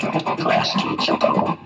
Class teacher.